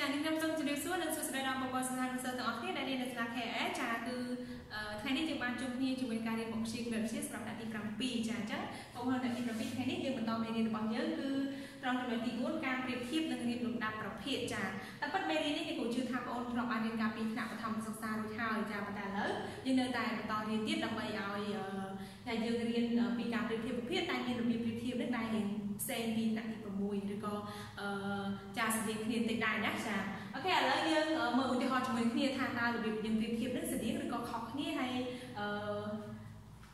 ចានាងខ្ញុំសូមជម្រាបសួរនិងសួស្តីដល់បងប្អូនសិស្សនិស្សិតទាំងអស់គ្នាដែលរៀននៅសាលា KS ចាគឺថ្ងៃនេះយើងបានជួបគ្នាជាមួយការរៀនមុខវិជ្ជាគណិតវិទ្យាសម្រាប់ថ្នាក់ទី7ចាអញ្ចឹងបងប្អូនថ្នាក់ទី7ថ្ងៃនេះយើងបន្តមេរៀនរបស់យើងគឺត្រង់ចំណុចទី4ការប្រៀបធៀបនិងរៀបលំដាប់ប្រភេទចាតែប៉ុន្តែមេរៀននេះខ្ញុំជឿថាបងប្អូនធ្លាប់បានរៀនកាលពីថ្នាក់បឋមសិក្សារួចហើយចាប៉ុន្តែឥឡូវយើងនៅតែបន្តរៀនទៀតដើម្បីឲ្យតែយើងរៀនពីការប្រៀបធៀបប្រភេទតែមានរបៀបប្រៀបធៀបនេះដែលរៀន ផ្សេងពីថ្នាក់ទី6ឬក៏អឺចាស្តៀងគ្នាតិចដែរណាចាអូខេឥឡូវយើងមើលឧទាហរណ៍ជាមួយគ្នាថាតើរបៀបយើងប្រៀបធៀបនឹងស្តៀងឬក៏ខុសគ្នាហើយអឺ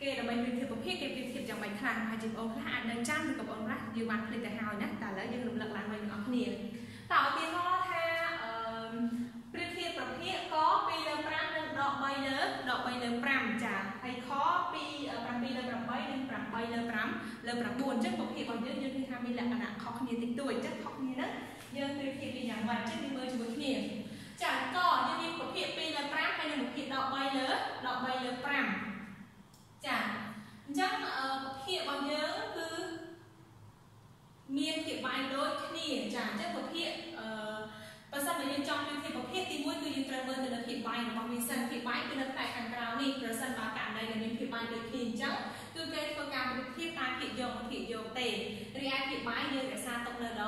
គេដើម្បីប្រៀបធៀបប្រភេទគេប្រៀបធៀបយ៉ាងម៉េចខ្លះហើយបងប្អូនខ្លះអាចនៅចាំឬក៏បងប្អូនខ្លះយើងបានភ្លេចទៅហើយណាតែឥឡូវយើងរំលឹកឡើងវិញទាំងអស់គ្នាតើឧទាហរណ៍ថាអឺប្រៀបធៀបប្រភេទក2លើ5និងដក3លើដក3លើ5ចាហើយខ2 7លើ8និង8 លើ5លើ9អញ្ចឹងប្រភេទរបស់យើងយើងឃើញថាមានលក្ខណៈខុសគ្នាតិចតួចអញ្ចឹងខុសគ្នាហ្នឹងយើងប្រៀបធៀបពីយ៉ាងម៉េចអញ្ចឹងយើងមើលជាមួយគ្នាចាកយើងមានប្រភេទ2លើ5ហើយនិងប្រភេទដក3លើដក3លើ5ចាអញ្ចឹងប្រភេទរបស់យើងគឺមានភាពបាយដូចគ្នាចាអញ្ចឹងប្រភេទអឺបើសិនបើយើងចង់ប្រៀបធៀបប្រភេទទី1គឺយើងត្រូវមើលទៅលើភាពបាយរបស់វាសិនភាពបាយគឺនៅផ្នែកខាងក្រៅនេះប្រសិនបើករណីដែលមាន ភាពបាយដូចគ្នាអញ្ចឹងគឺគេធ្វើការប្រៀបធៀបតាមភាពយកនិងភាពយកទេរីឯភាពបាយយើងរក្សាទុកនៅដ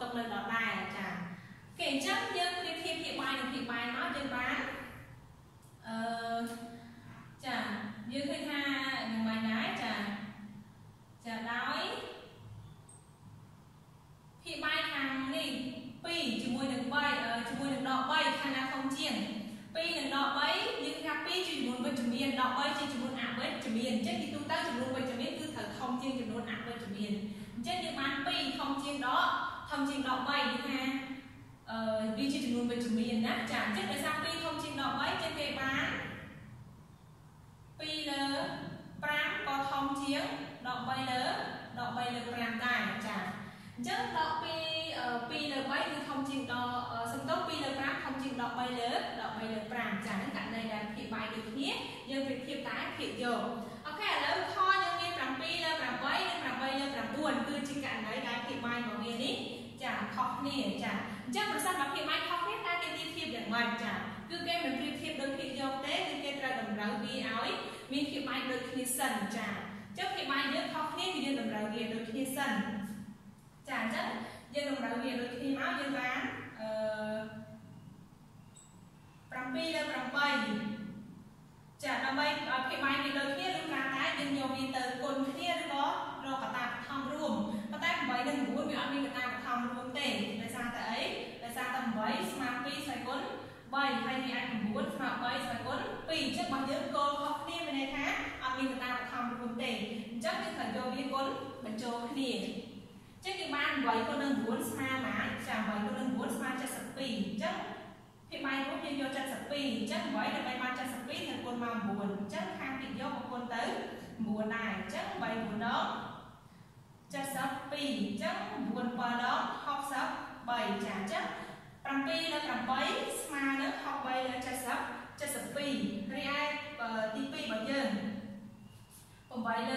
ទុកនៅដដែរចាគេអញ្ចឹងយើងប្រៀបធៀបភាពបាយនិងភាពបាយមកយើងបានអឺចាយើងឃើញថាយ៉ាងម៉េចដែរចាចាដោយភាពបាយខាងនេះ2ជាមួយនឹង3ជាមួយនឹងដក3ខាងណាធំជាង2និងដក3យើងថា2ជាចំនួនវិជ្ជមានដក3ជាចំនួនអ វិជ្ជមានអញ្ចឹងទីទូទៅចំនួនវិជ្ជមានគឺត្រូវធំជាងចំនួនអវិជ្ជមានអញ្ចឹងយើងបាន2ធំជាងដកធំជាងដក3គឺថាអឺវាជាចំនួនវិជ្ជមានណាចាអញ្ចឹងដោយសារ2ធំជាងដក3ចឹងគេបាន2លើ5ក៏ធំជាងដក3លើដក3លើ5ដែរចាអញ្ចឹងដក2 2លើ3គឺធំជាងដកសំដៅ2លើ5ធំជាងដក3លើដក3លើ5ចាហ្នឹងករណីដែលភាពបាយដូចគ្នា យើងប្រៀបធៀបតែភាពយកអូខេឥឡូវខយើងមាន7លើ8និង8លើ9គឺជាករណីដែលភាពបាយរបស់វានេះចាខុសគ្នាចាអញ្ចឹងប្រសិនបើភាពបាយខុសគ្នាតើគេប្រៀបធៀបយ៉ាងម៉េចចាគឺគេមិនប្រៀបធៀបដូចភាពយកទេគឺគេត្រូវតម្រូវវាឲ្យមានភាពបាយដូចគ្នាសិនចាអញ្ចឹងភាពបាយយើងខុសគ្នាគឺយើងតម្រូវវាដូចគ្នាសិនចាអញ្ចឹងយើងតម្រូវវាដូចគ្នាមកយើងបានអឺ7លើ8ចាដើម្បីឲ្យភាពបាយវាដូចគ្នាឬថាតែយើងយកវាទៅគុណគ្នាឬក៏រកកតាបឋមរួមប៉ុន្តែ8និង9វាអត់មានកតាបឋមរួមទេដោយសារតែអីដោយសារតែ8ស្មើ2ស្មើគុណ3ហើយវាអាច9ស្មើ3ស្មើគុណ2អញ្ចឹងបើយើងគោលខុសគ្នាមានន័យថាអត់មានកតាបឋមរួមទេអញ្ចឹងយើងត្រូវយកវាគុណបញ្ចូលគ្នាចឹងគេបាន8គុណនឹង9ស្មើបានចា8គុណនឹង9ស្មើ72អញ្ចឹងភាពបាយរួមយើងយក72អញ្ចឹង8ដើម្បីបាន72ត្រូវគុណមក9អញ្ចឹងខាងទីយកមកគុណទៅ9ដែរអញ្ចឹង3 9ដង72អញ្ចឹង9 7ដង63ចាអញ្ចឹង7លើ8ស្មើនឹង63លើ70 72រីឯទី2របស់យើង 8លើ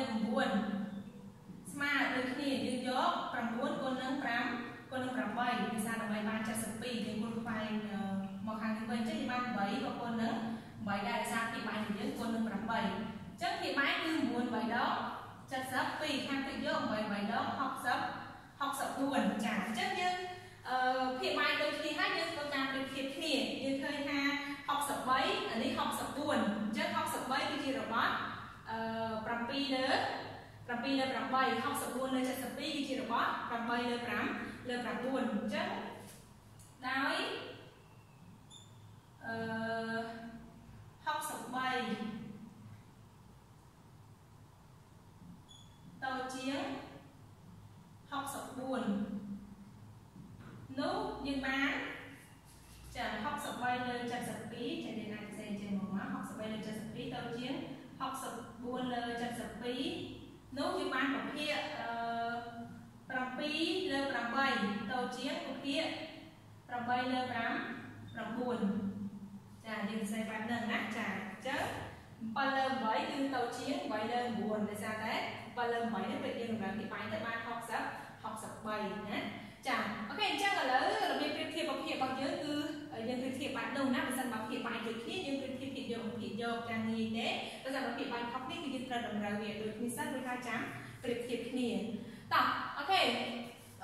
9ស្មើដូចគ្នាយើងយក9គុណនឹង5គុណនឹង8ភាសាដើម្បីបាន72យើងគុណខ្វែងមកខាងនេះវិញអញ្ចឹងយើងបាន8ក៏គុណនឹង8ដែរភាសាពីបាយយើងគុណនឹង8អញ្ចឹងពីបាយគឺ9 3ដង72ខាងទឹកយក8 3ដង60 64ចាអញ្ចឹងយើងអឺភាគបាយដូចគ្នាហើយយើងធ្វើការប្រៀបធៀបគ្នាយើងឃើញថា63អានេះ64អញ្ចឹង63គឺជារបស់អឺ 7លើ7លើ8 64លើ72គឺជារបស់8លើ5លើ9អញ្ចឹងដោយអឺ63តូចជាង64នោះយើងបានចា63លើ72ចាយើងអាចផ្សេងជាងមកមក63លើ72តូចជាង 64លើ72នោះយើងបានប្រភេទអឺ7លើ8តូចជាងប្រភេទ8លើ5 9ចាយើងសរសេរបែបហ្នឹងណាចាអញ្ចឹង7លើ8គឺតូចជាង8លើ9ដោយសារតែ7លើ8នេះពេលយើងតម្រូវទីបាយទៅបាន60 63ណាចាអូខេអញ្ចឹងឥឡូវរបៀបប្រៀបធៀបប្រភេទរបស់យើងគឺបាច់នោះណាបើសិនបើភាពបាយដូចគ្នាយើងគឺភាពភាព យកភាពយកយ៉ាងងាយទេបើសិនបើភាពបាយខុសគ្នាគឺយើងត្រូវតម្រូវវាដូចគ្នាសិនដូចថាចាំប្រៀបធៀបគ្នាតោះអូខេ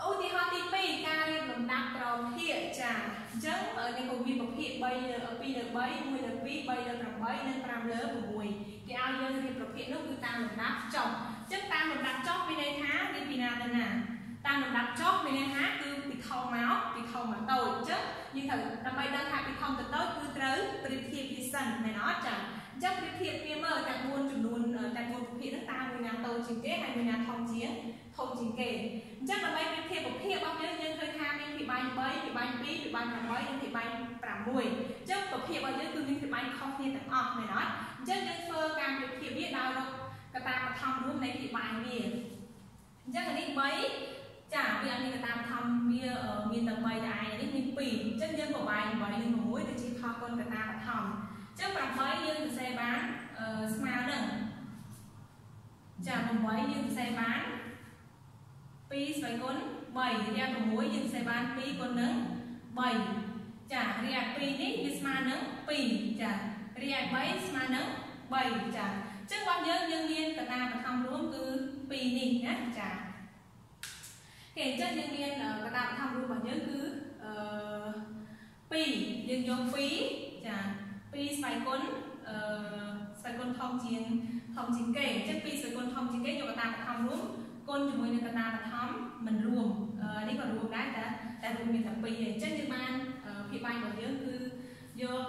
ឧទាហរណ៍ទី2ការរៀបលំដាប់ប្រភាគចាអញ្ចឹងនេះក៏មានប្រភាគ3លើ2លើ3 1លើ2 3លើ8និង5លើ6គេឲ្យយើងរៀបប្រភាគនោះគឺតាមលំដាប់ចុះអញ្ចឹងតាមលំដាប់ចុះមានន័យថារៀបពីណាទៅណាតាមលំដាប់ចុះមានន័យថាគឺពី ធំមកពីធំមកតូចអញ្ចឹងយើងត្រូវដើម្បីដឹងថាពីធំទៅតូចគឺត្រូវប្រៀបធៀបវាសិនមែនអត់ចាអញ្ចឹងប្រៀបធៀបវាមើលតែ4ចំនួនតែ4ប្រភេទហ្នឹងតើមួយណាតូចជាងគេហើយមួយណាធំជាងធំជាងគេអញ្ចឹងដើម្បីប្រៀបធៀបប្រភេទរបស់យើងយើងឃើញថាមានពីបាញ់3ពីបាញ់2ពីបាញ់8និងពីបាញ់6អញ្ចឹងប្រភេទរបស់យើងគឺមានពីបាញ់ខុសគ្នាទាំងអស់មែនអត់អញ្ចឹងយើងធ្វើការប្រៀបធៀបវាដោយរកកត្តាបឋមរួមនៃពីបាញ់វាអញ្ចឹងអានេះ3ចាវាអត់មានកត្តាបឋមវាមា នតែ3តែឯងនេះមាន2អញ្ចឹងយើងប្របែក8និង6ទៅជាខុសគុណកត្តាបឋមអញ្ចឹង8យើងសរសេរបានស្មើនឹងចា8យើងសរសេរបាន2ស្វ័យគុណ3រៀប6យើងសរសេរបាន2គុណនឹង3ចារៀប2នេះវាស្មើនឹង2ចារៀប3ស្មើនឹង3ចាអញ្ចឹងបងយើងយើងមានកតាបឋមរួមគឺ2នេះណាចា គេអញ្ចឹងយើងមានកតាបឋមរួមរបស់យើងគឺអឺ2យើងយក2ចា2ស្វ័យគុណអឺស្វ័យគុណធំជាងធំជាងគេអញ្ចឹង2ស្វ័យគុណធំជាងគេយកកតាបឋមរួមគុណជាមួយនឹងកតាបឋមមិនរួមនេះក៏រួមដែរតែតែរួមមានតែ2ទេអញ្ចឹងយើងបានភាពបាយរបស់យើងគឺយក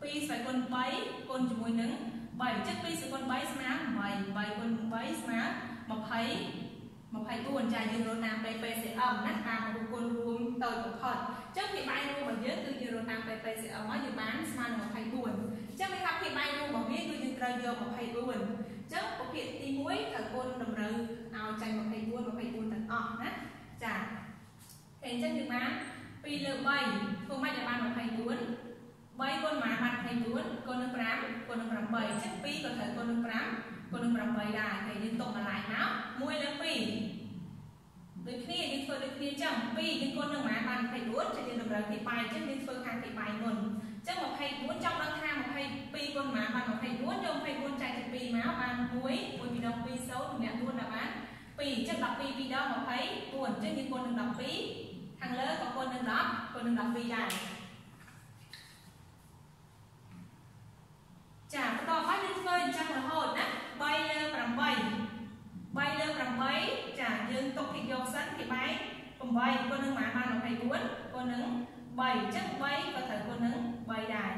2ស្វ័យគុណ3គុណជាមួយនឹង3អញ្ចឹង2ស្វ័យគុណ3ស្មើ8 3គុណ3ស្មើ20 24ចាយើងរកតាម PPCM ណាតាមរូបគុណរួមតូចបំផុតអញ្ចឹងភាគបាយរួមរបស់យើងគឺយើងរកតាម PPCM មកយើងបានស្មើនឹង24អញ្ចឹងវាថាភាគបាយរួមរបស់វាគឺយើងត្រូវយក24អញ្ចឹងប្រភេទទី1ត្រូវគុណតម្រូវឲ្យចាញ់24 24ទាំងអស់ណាចាអញ្ចឹងយើងបាន2លើ3ធ្វើម៉េចឲ្យបាន24 3គុណម៉ាបាន24គុណនឹង5គុណនឹង8អញ្ចឹង2ក៏ត្រូវគុណនឹង5 គុណនឹង8ដែរហើយយើងទុកបន្លាយមក1លើ2ដូចគ្នាយើងធ្វើដូចគ្នាចឹង2យើងគុណនឹងម៉ាបាន24ចឹងយើងតម្រូវទីបាយចឹងយើងធ្វើខាងទីបាយមុនចឹង24ចង់ដឹងថា22គុណម៉ាបាន24យក24ចែកជា2មកបាន1 1ពីដង2 0តម្លាក់4ដល់បាន2ចឹង12 2ដង24ចឹងយើងគុណនឹង12ខាងលើក៏គុណនឹង10គុណនឹង12ដែរ 9គុណនឹង3អញ្ចឹង3ក៏ត្រូវគុណនឹង3ដែរ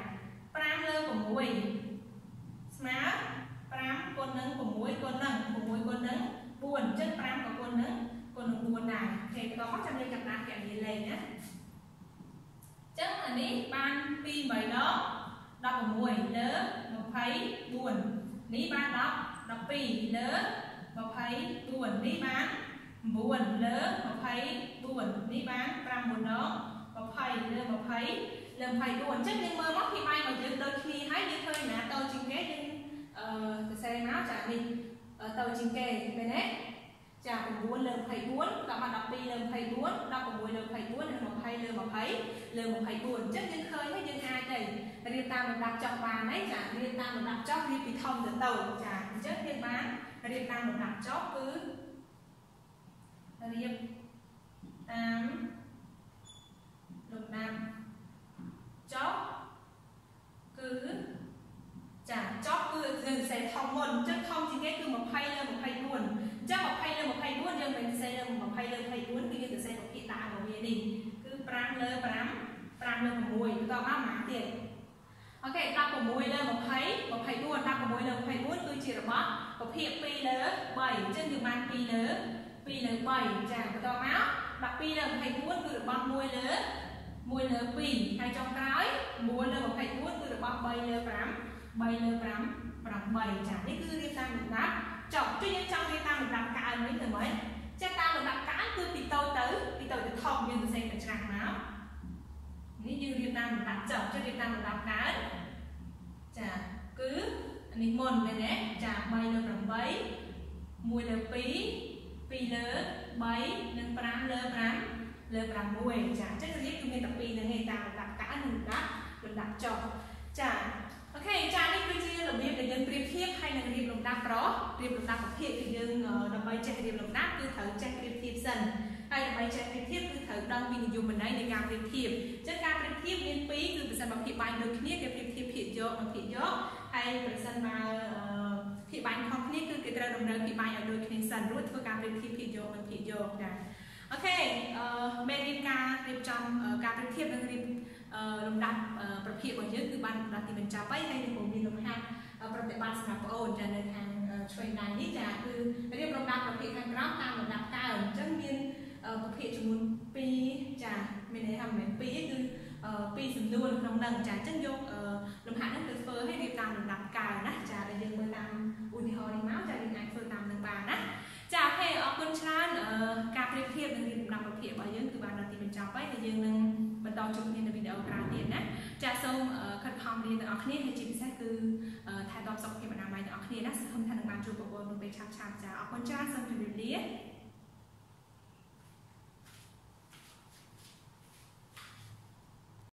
5លើ6ស្មើ5គុណនឹង6គុណនឹង6គុណនឹង4អញ្ចឹង5ក៏គុណនឹងគុណនឹង4ដែរគេបន្តមកចាំលេខចំណាស់គណនាលេខណាអញ្ចឹងអានេះបាន2 3ដង16លើ24នេះបាន10 12លើ24នេះបាន 9លើ24នេះបាន5 4ដង20លើ20លើ24អញ្ចឹងយើងមើលមកពីបាយរបស់យើងដូចគ្នាហើយយើងឃើញណាតូចជាងគេយើងអឺសរសេរមកចានេះតូចជាងគេមែនទេចា9លើ24ក៏បាន12លើ24 16លើ24និង20លើ20លើ24អញ្ចឹងយើងឃើញហើយយើងអាចទៅរៀបតាមលំដាប់ចុះបានហើយចារៀបតាមលំដាប់ចុះរៀបពីធំទៅតូចចាអញ្ចឹងយើងបានរៀបតាមលំដាប់ចុះគឺ រៀបតាមលំដាប់ចុះគឺចាចុះគឺយើងសរសេរធំមុនអញ្ចឹងធំជាងគេគឺ20លើ24អញ្ចឹង20លើ24យើងមិនសរសេរលើ20លើ24គឺយើងសរសេរប្រភេទតារបស់វានេះគឺ5លើ5 5លើ6បន្តមកម៉ាទៀតអូខេ16លើ20 24 16លើ24គឺជារបស់ប្រភេទ2លើ3អញ្ចឹងយើងបាន2លើ 2លើ3ចាបន្តមក12លើ24គឺរបស់1លើ1លើ2ហើយចុងក្រោយ9លើ24គឺរបស់3លើ5 3លើ5 8ចានេះគឺរៀបតាមលំដាប់ចុះចុះយើងចង់រៀបតាមលំដាប់កើនវិញទៅមិនចាតាមលំដាប់កើនគឺពីតូចទៅពីតូចទៅធំយើងសរសេរទៅច្រាស់មកនេះយើងរៀបតាមលំដាប់ចុះចុះរៀបតាមលំដាប់កើនចាគឺនេះមុនមែនទេចា3លើ8 1លើ2 2លើ3និង5លើ5លើ6ចាអញ្ចឹងរៀបគឺមានតែ2ហ្នឹងឯងតាមលំដាប់កើនហើយនិងលំដាប់លំដាប់ចុះចាអូខេចានេះគឺជារបៀបដែលយើងប្រៀបធៀបហើយនឹងរៀបលំដាប់ប្ររៀបលំដាប់ប្រភេទគឺយើងដើម្បីចេះរៀបលំដាប់គឺត្រូវចេះប្រៀបធៀបសិនហើយដើម្បីចេះប្រៀបធៀបគឺត្រូវដឹងពីនិយមន័យនៃការប្រៀបធៀបអញ្ចឹងការប្រៀបធៀបមានពីរគឺប្រសិនបើភាគបាញ់ដូចគ្នាគេប្រៀបធៀបភាគយកនិងភាគយកហើយប្រសិនបើ ភាគបាញ់ខុសគ្នាគឺគេត្រូវតម្រូវភាគបាញ់ឲ្យដូចគ្នាសិនរួចធ្វើការប្រៀបធៀបភាគយកនិងភាគយកចាអូខេអឺមេរៀនការរៀបចំការប្រៀបធៀបនិងរៀបលំដាប់ប្រភេទរបស់យើងគឺបានលំដាប់ទីបញ្ចប់ហើយហើយនឹងមានលំហាត់ប្រតិបត្តិសម្រាប់បងអូនចានៅខាងឆ្វេងដៃនេះចាគឺរៀបលំដាប់ប្រភេទខាងក្រោមតាមលំដាប់កើអញ្ចឹងមានប្រភេទចំនួន2ចាមានន័យថាមិនមែន2ទេគឺពីសំនួរនៅក្នុងហ្នឹងចាអញ្ចឹងយកលំហាត់ហ្នឹងទៅធ្វើឲ្យរៀបតាមលំដាប់កើណាចាដែលយើងមើលតាម ឧទាហរណ៍នេះមកចាយើងអាចធ្វើតាមនឹងបានណាចាអូខេអរគុណច្រើនការប្រៀបធៀបនឹងរៀបលំដាប់ប្រភេទរបស់យើងគឺបានដល់ទីបញ្ចប់ហើយហើយយើងនឹងបន្តជួបគ្នានៅវីដេអូក្រោយទៀតណាចាសូមខិតខំរៀនទាំងអស់គ្នាហើយជាពិសេសគឺថែទាំសុខភាពអនាម័យទាំងអស់គ្នាណាសង្ឃឹមថានឹងបានជួបបងប្អូននៅពេលឆាប់ៗចាអរគុណច្រើនសូមជម្រាបលា